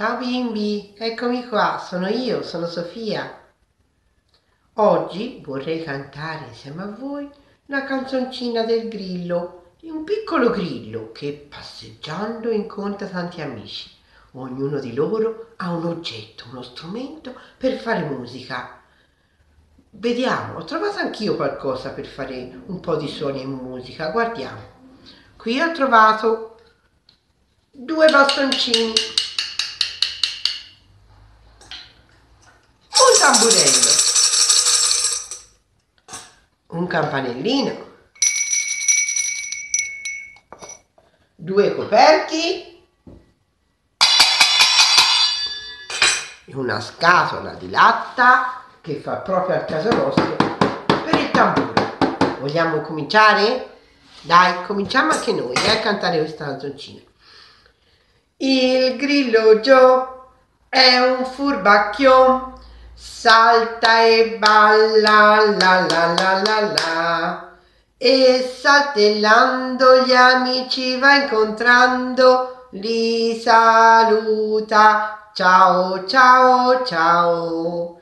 Ciao bimbi, eccomi qua, sono io, sono Sofia. Oggi vorrei cantare insieme a voi una canzoncina del grillo, di un piccolo grillo che passeggiando incontra tanti amici. Ognuno di loro ha un oggetto, uno strumento per fare musica. Vediamo, ho trovato anch'io qualcosa per fare un po' di suoni e musica, guardiamo. Qui ho trovato due bastoncini tamburello, un campanellino, due coperchi e una scatola di latta che fa proprio al caso nostro per il tamburo. Vogliamo cominciare? Dai, cominciamo anche noi eh, a cantare questa canzoncina. Il grillo Joe è un furbacchio salta e balla la la la la la. E saltellando gli amici va incontrando li saluta. Ciao ciao ciao.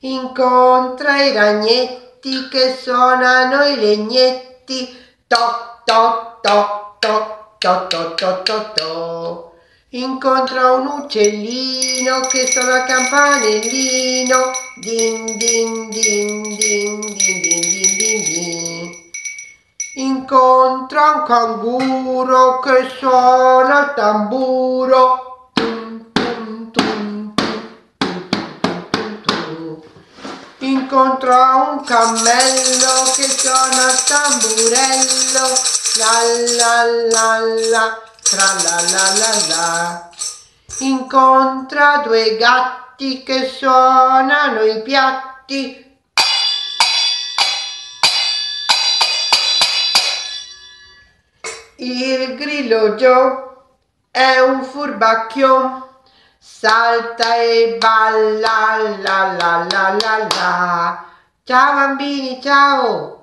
Incontra i ragnetti che suonano i legnetti. To to to to to to to to to incontra un uccellino che suona campanellino. Din din din din din din din din din. Incontra un canguro che suona il tamburo. Tum, tum, tum, incontra un cammello che suona il tamburello. La la la la tra la la la la. Incontra due gatti che suonano i piatti. Il grillo Joe è un furbacchio, salta e balla la la la la la. Ciao bambini, ciao!